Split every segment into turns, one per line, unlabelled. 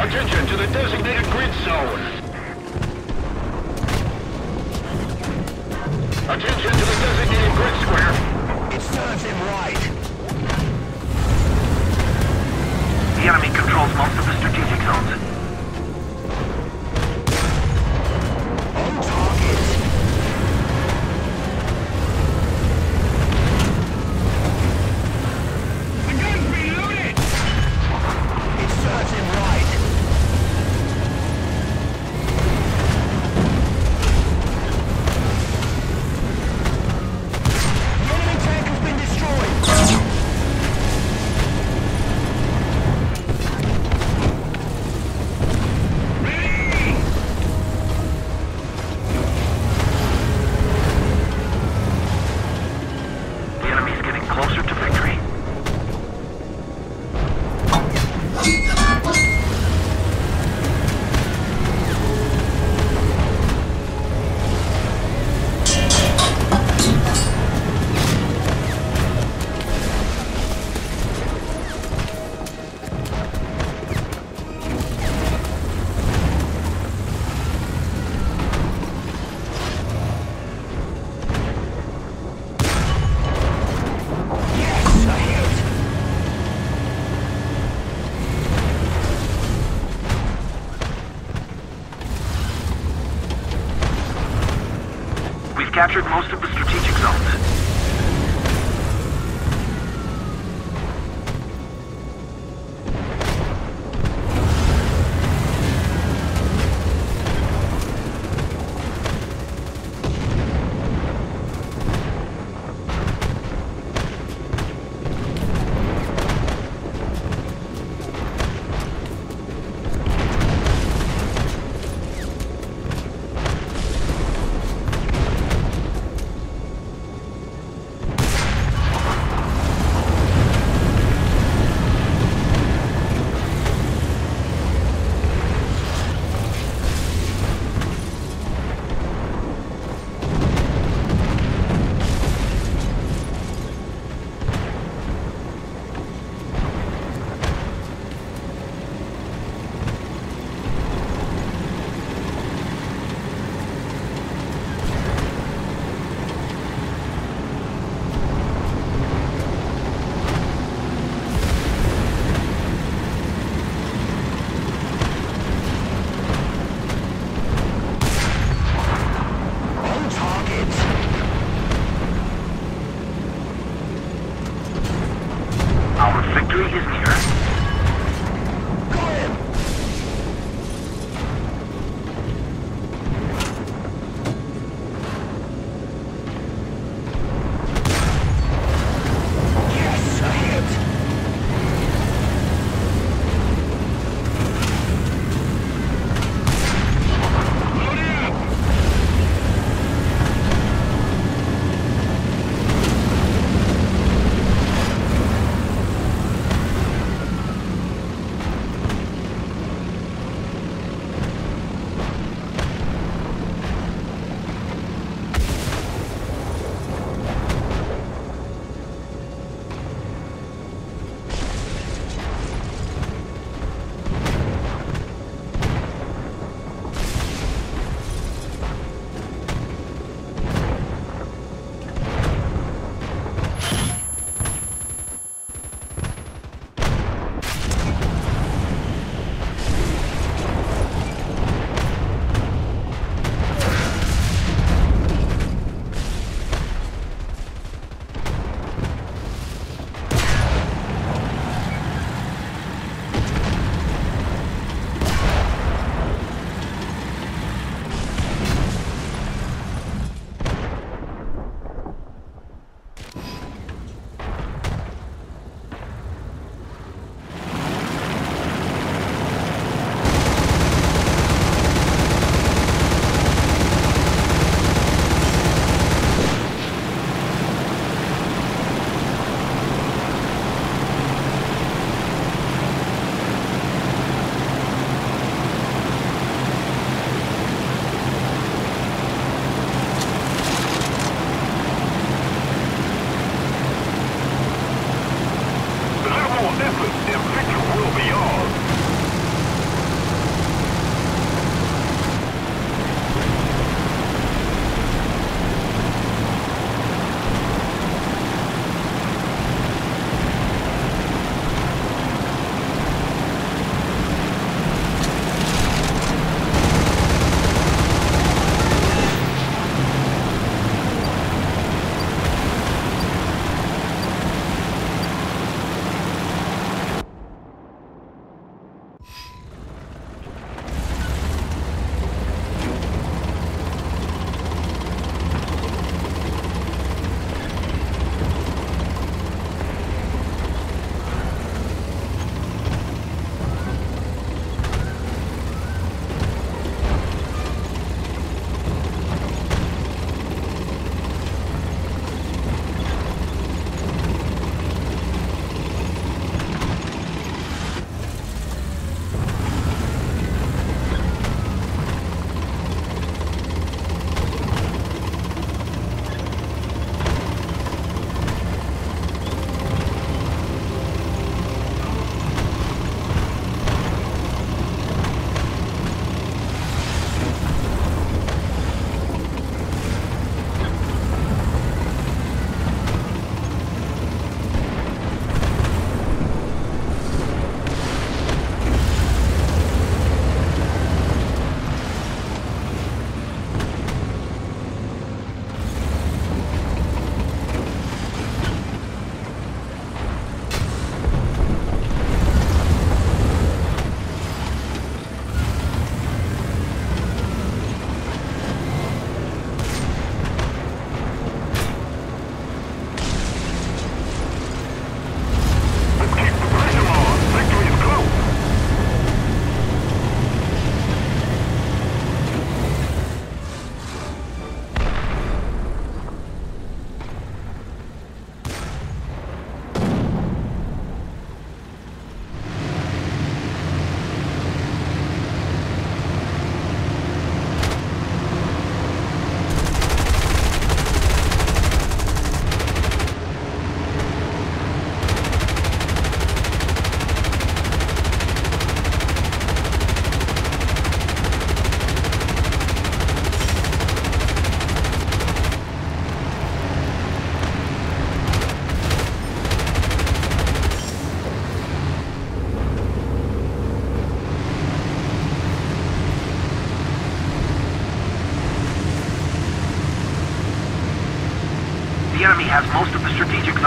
Attention to the designated grid
zone. Attention to
the
designated grid square.
It serves him right. The enemy
controls most of the strategic zones. Captured most of the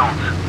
enemy